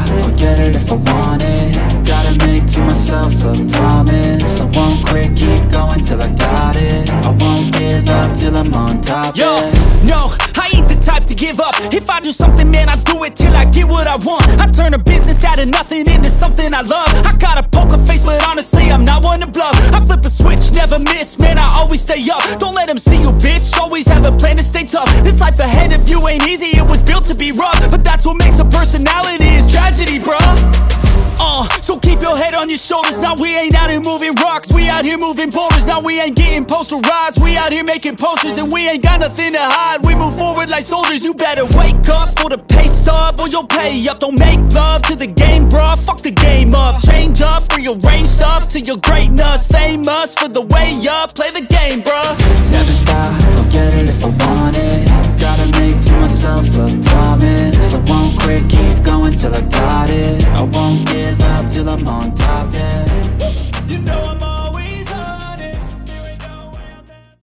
I'll get it if I want it. Gotta make to myself a promise. I won't quit, keep going till I got it. I won't give up till I'm on top Yo, it. no, I ain't the type to give up. If I do something, man, I do it till I get what I want. I turn a business out of nothing into something I love. Stay up Don't let them see you, bitch, always have a plan to stay tough This life ahead of you ain't easy, it was built to be rough But that's what makes a personality, is tragedy, bruh uh, so keep your head on your shoulders. Now we ain't out here moving rocks. We out here moving boulders. Now we ain't getting posterized. We out here making posters and we ain't got nothing to hide. We move forward like soldiers. You better wake up for the pay stub or you'll pay up. Don't make love to the game, bruh. Fuck the game. Up, rearrange stuff to your greatness. Famous for the way up. Play the game, bruh. Never stop, I'll get it if I want it Gotta make to myself a promise I won't quit, keep going till I got it I won't give up till I'm on top,